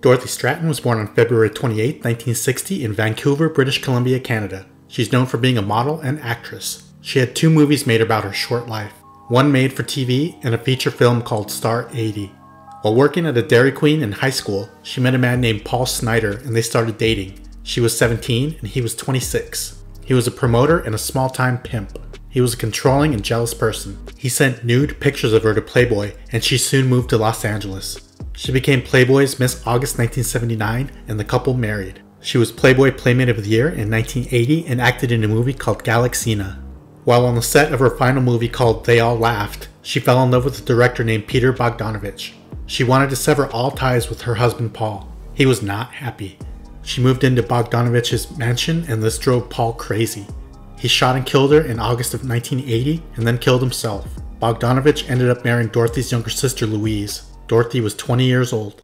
Dorothy Stratten was born on February 28, 1960, in Vancouver, British Columbia, Canada. She's known for being a model and actress. She had two movies made about her short life one made for TV and a feature film called Star 80. While working at a Dairy Queen in high school, she met a man named Paul Snider and they started dating. She was 17 and he was 26. He was a promoter and a small time pimp. He was a controlling and jealous person. He sent nude pictures of her to Playboy and she soon moved to Los Angeles. She became Playboy's Miss August 1979 and the couple married. She was Playboy Playmate of the Year in 1980 and acted in a movie called Galaxina. While on the set of her final movie called They All Laughed, she fell in love with a director named Peter Bogdanovich. She wanted to sever all ties with her husband Paul. He was not happy. She moved into Bogdanovich's mansion and this drove Paul crazy. He shot and killed her in August of 1980 and then killed himself. Bogdanovich ended up marrying Dorothy's younger sister Louise. Dorothy was 20 years old.